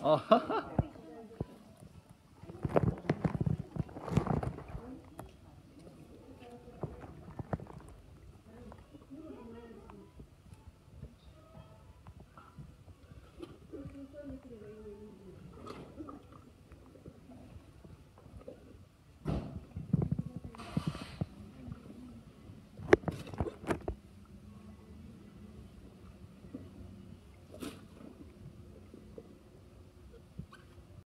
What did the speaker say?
어.